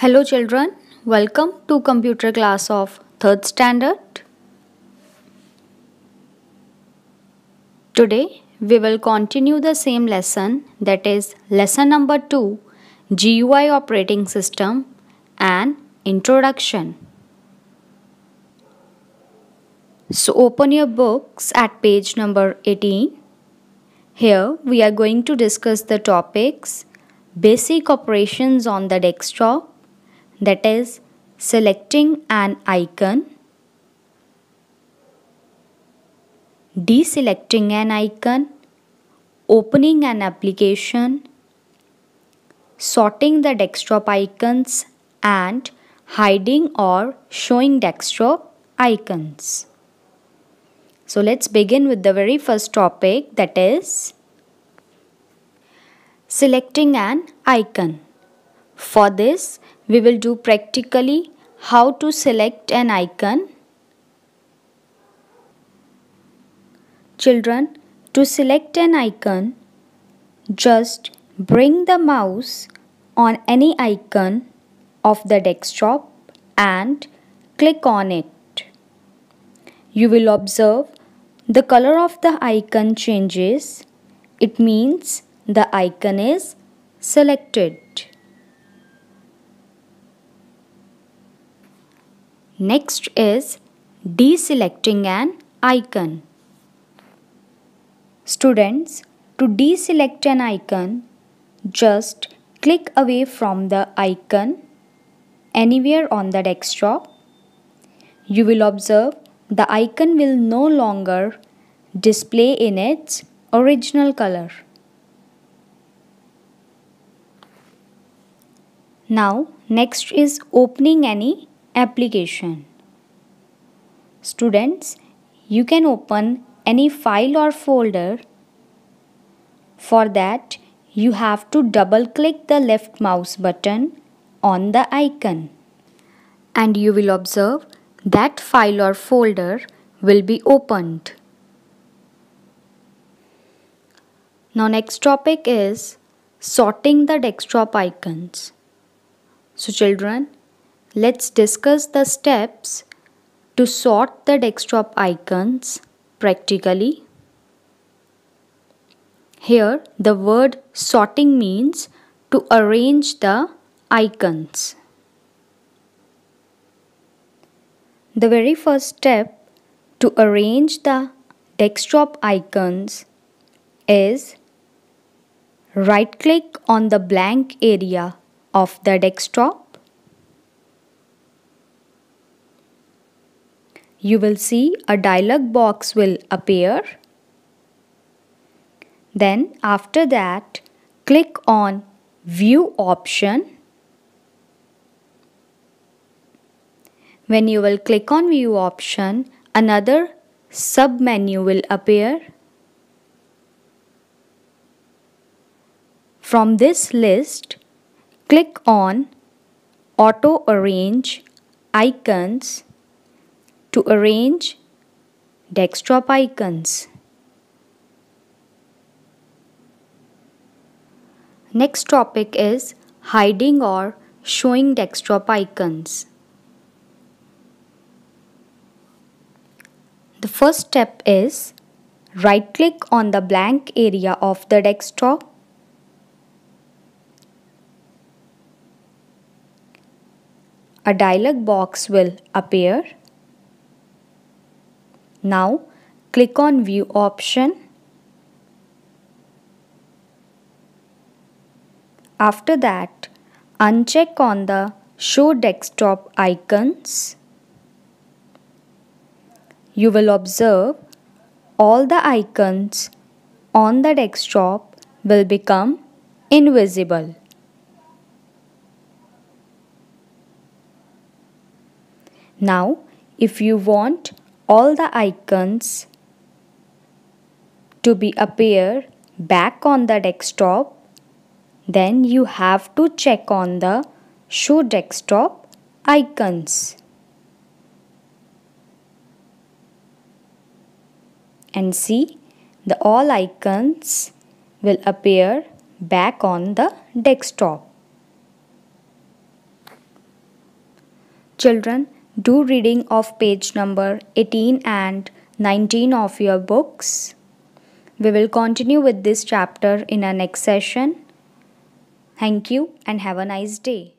Hello children, welcome to computer class of 3rd standard. Today we will continue the same lesson that is lesson number 2 GUI operating system and introduction. So open your books at page number 18. Here we are going to discuss the topics basic operations on the desktop that is selecting an icon, deselecting an icon, opening an application, sorting the desktop icons and hiding or showing desktop icons. So let's begin with the very first topic that is selecting an icon. For this we will do practically how to select an icon. Children, to select an icon, just bring the mouse on any icon of the desktop and click on it. You will observe the color of the icon changes. It means the icon is selected. Next is deselecting an icon. Students, to deselect an icon, just click away from the icon anywhere on the desktop. You will observe the icon will no longer display in its original color. Now, next is opening any application. Students, you can open any file or folder. For that, you have to double click the left mouse button on the icon. And you will observe that file or folder will be opened. Now next topic is sorting the desktop icons. So children, Let's discuss the steps to sort the desktop icons practically. Here the word sorting means to arrange the icons. The very first step to arrange the desktop icons is right click on the blank area of the desktop you will see a dialog box will appear. Then after that click on view option. When you will click on view option another sub menu will appear. From this list click on auto arrange icons to arrange desktop icons. Next topic is hiding or showing desktop icons. The first step is right click on the blank area of the desktop. A dialog box will appear. Now click on view option. After that uncheck on the show desktop icons. You will observe all the icons on the desktop will become invisible. Now if you want all the icons to be appear back on the desktop then you have to check on the show desktop icons. And see the all icons will appear back on the desktop. Children, do reading of page number 18 and 19 of your books. We will continue with this chapter in our next session. Thank you and have a nice day.